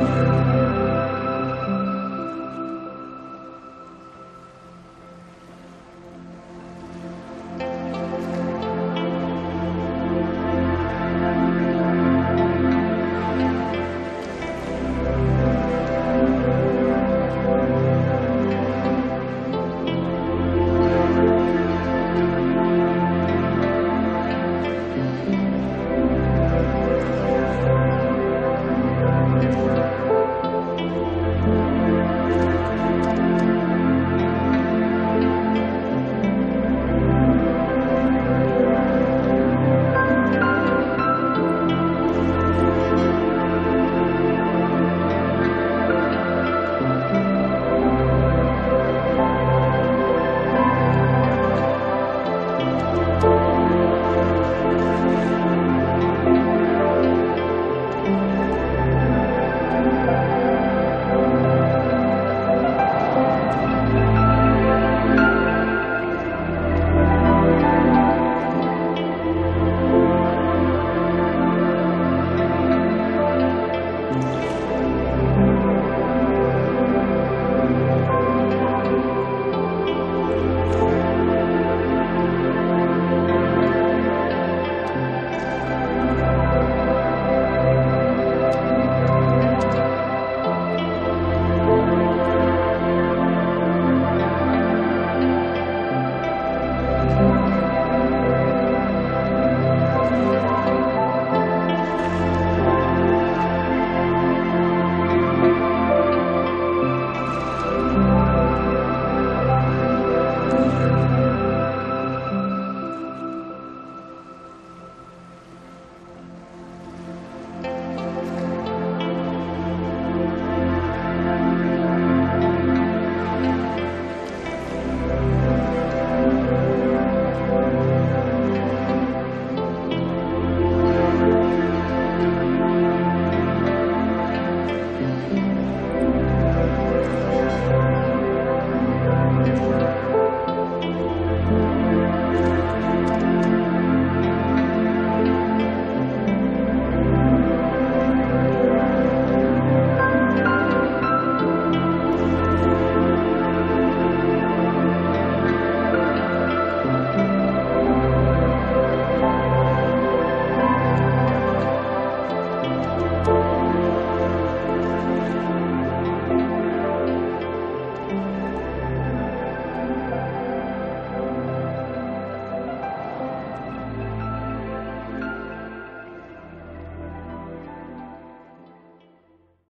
Música